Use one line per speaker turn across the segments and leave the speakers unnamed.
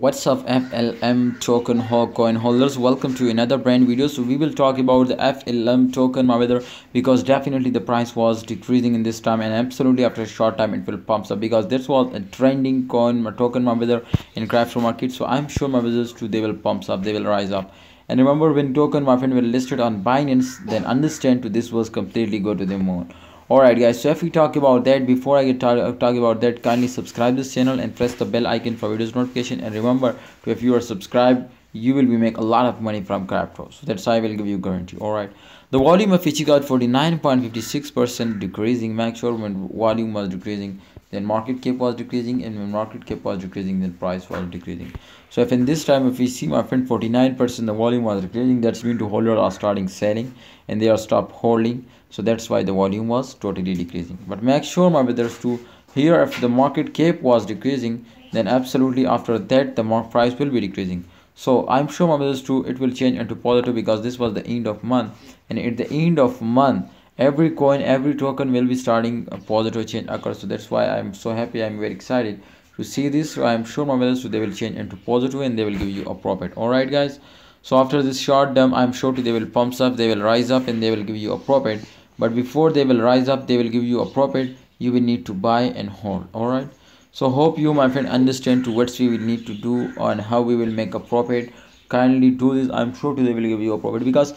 what's up flm token coin holders? Welcome to another brand video. So we will talk about the flm token Mayweather because definitely the price was decreasing in this time and absolutely after a short time it will pump up because this was a trending coin token Mayweather in crypto market. So i'm sure Mayweathers too they will pump up they will rise up. And remember when token friend will listed on binance then understand to this was completely go to the moon alright guys so if we talk about that before i get talk, about that kindly subscribe this channel and press the bell icon for videos notification. And remember if you are subscribed you will be make a lot of money from crypto so that's why i will give you guarantee. All right the volume of Ichigo 49.56 percent decreasing. Make sure when volume was decreasing then market cap was decreasing and when market cap was decreasing then price was decreasing. So if in this time if we see my friend 49 percent the volume was decreasing that's mean to holders are starting selling and they are stop holding. So that's why the volume was totally decreasing. But make sure my brothers to here if the market cap was decreasing then absolutely after that the price will be decreasing. So i'm sure my brothers too it will change into positive because this was the end of month. And at the end of month every coin every token will be starting a positive change occur. So that's why i'm so happy i'm very excited to see this. I'm sure my brothers they will change into positive and they will give you a profit. All right guys. So after this short term i'm sure they will pump up they will rise up and they will give you a profit. But before they will rise up they will give you a profit you will need to buy and hold. All right. So hope you my friend understand to what we will need to do and how we will make a profit. Kindly do this. I'm sure they will give you a profit because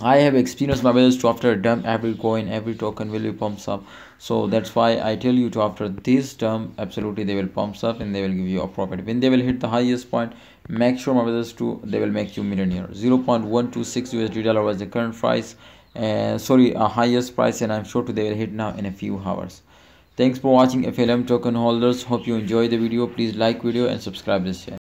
I have experienced my brothers to after a dump every coin every token will be pumps up. So that's why I tell you to after this term absolutely they will pumps up and they will give you a profit. When they will hit the highest point make sure my brothers to they will make you millionaire. 0.126 USD dollar was the current price and sorry a highest price and I'm sure to they will hit now in a few hours. Thanks for watching FLM token holders. Hope you enjoy the video. Please like video and subscribe this channel